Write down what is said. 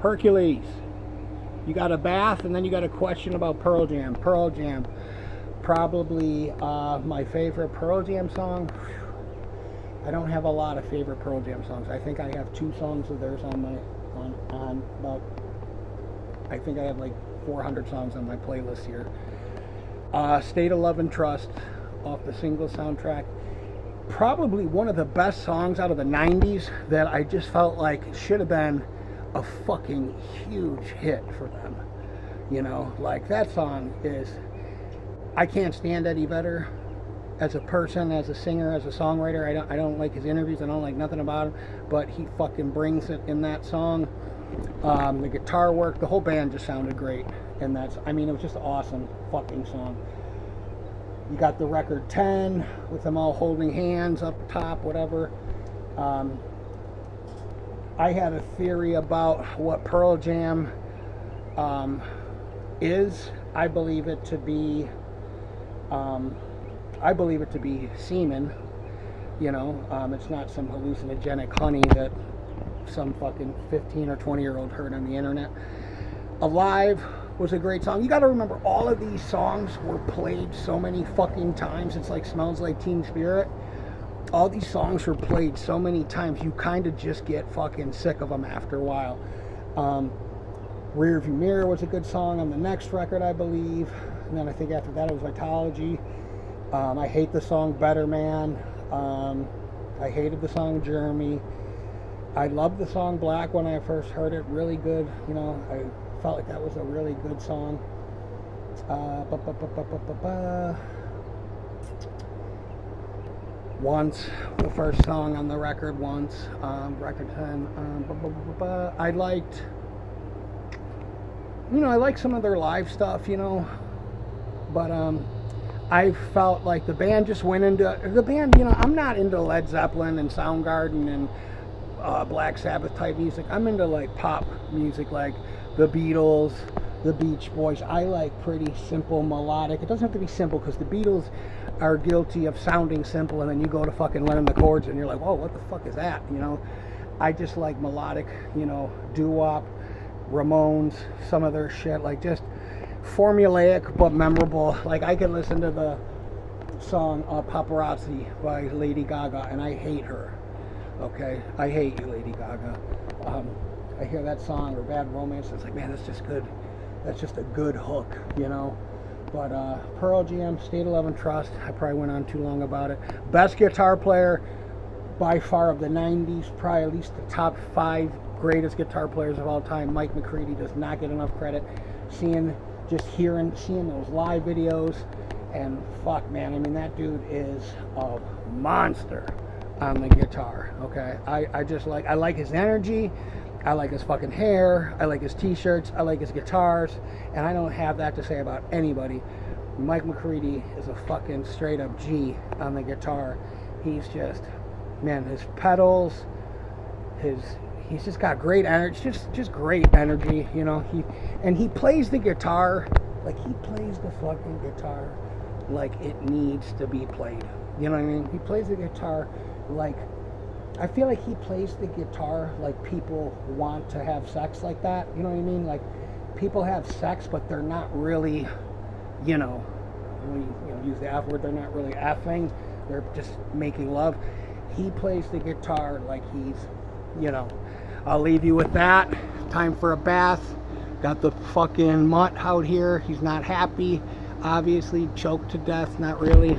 Hercules. You got a bath, and then you got a question about Pearl Jam. Pearl Jam, probably uh, my favorite Pearl Jam song. I don't have a lot of favorite Pearl Jam songs. I think I have two songs of theirs on my on on about. I think I have like 400 songs on my playlist here. Uh, State of Love and Trust off the single soundtrack. Probably one of the best songs out of the 90s that I just felt like should have been a fucking huge hit for them. You know, like that song is. I can't stand Eddie Vedder as a person, as a singer, as a songwriter. I don't, I don't like his interviews. I don't like nothing about him, but he fucking brings it in that song. Um, the guitar work, the whole band just sounded great, and that's. I mean, it was just an awesome fucking song. You got the record 10 with them all holding hands up top, whatever. Um, I had a theory about what Pearl Jam um, is. I believe it to be, um, I believe it to be semen. You know, um, it's not some hallucinogenic honey that some fucking 15 or 20 year old heard on the internet. Alive was a great song. You got to remember, all of these songs were played so many fucking times. It's like Smells Like Teen Spirit all these songs were played so many times, you kind of just get fucking sick of them after a while. Um, Rear View Mirror was a good song on the next record, I believe. And then I think after that it was Vitalogy. Um, I hate the song Better Man. Um, I hated the song Jeremy. I loved the song Black when I first heard it. Really good. You know, I felt like that was a really good song. Uh, once, the first song on the record once, um, record 10. Um, I liked, you know, I like some of their live stuff, you know, but um, I felt like the band just went into the band. You know, I'm not into Led Zeppelin and Soundgarden and uh, Black Sabbath type music. I'm into like pop music, like the Beatles, the Beach Boys. I like pretty simple melodic. It doesn't have to be simple because the Beatles are guilty of sounding simple, and then you go to fucking learn the chords, and you're like, whoa, what the fuck is that? You know, I just like melodic, you know, doo wop, Ramones, some of their shit, like just formulaic but memorable. Like I can listen to the song uh, "Paparazzi" by Lady Gaga, and I hate her. Okay, I hate you, Lady Gaga. Um, I hear that song or Bad Romance, it's like, man, that's just good. That's just a good hook, you know. But uh, Pearl Jam, State of Love and Trust, I probably went on too long about it. Best guitar player by far of the 90s, probably at least the top five greatest guitar players of all time. Mike McCready does not get enough credit. Seeing, just hearing, seeing those live videos, and fuck, man, I mean, that dude is a monster on the guitar, okay? I, I just like, I like his energy. I like his fucking hair. I like his t-shirts. I like his guitars. And I don't have that to say about anybody. Mike McCready is a fucking straight up G on the guitar. He's just, man, his pedals, his, he's just got great energy, just, just great energy, you know. He, and he plays the guitar, like he plays the fucking guitar like it needs to be played. You know what I mean? He plays the guitar like I feel like he plays the guitar like people want to have sex like that. You know what I mean? Like people have sex, but they're not really, you know, we you know, use the F word. They're not really effing. They're just making love. He plays the guitar like he's, you know. I'll leave you with that. Time for a bath. Got the fucking mutt out here. He's not happy. Obviously, choked to death. Not really.